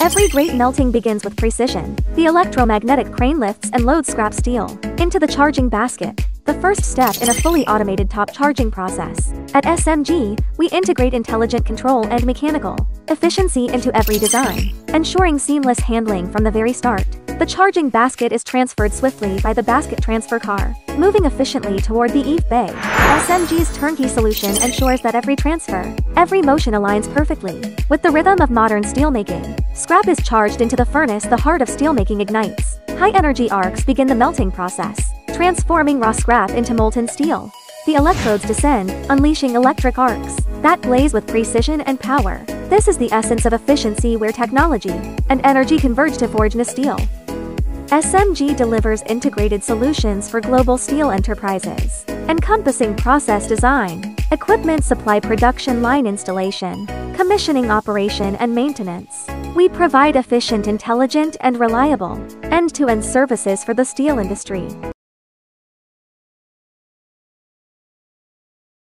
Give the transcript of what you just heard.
Every great melting begins with precision. The electromagnetic crane lifts and loads scrap steel into the charging basket, the first step in a fully automated top charging process. At SMG, we integrate intelligent control and mechanical efficiency into every design, ensuring seamless handling from the very start. The charging basket is transferred swiftly by the basket transfer car, moving efficiently toward the EAF bay. SMG's turnkey solution ensures that every transfer, every motion aligns perfectly with the rhythm of modern steelmaking. Scrap is charged into the furnace the heart of steelmaking ignites. High-energy arcs begin the melting process, transforming raw scrap into molten steel. The electrodes descend, unleashing electric arcs that blaze with precision and power. This is the essence of efficiency where technology and energy converge to forge new steel. SMG delivers integrated solutions for global steel enterprises, encompassing process design, equipment supply production line installation, commissioning operation and maintenance. We provide efficient, intelligent, and reliable end-to-end services for the steel industry.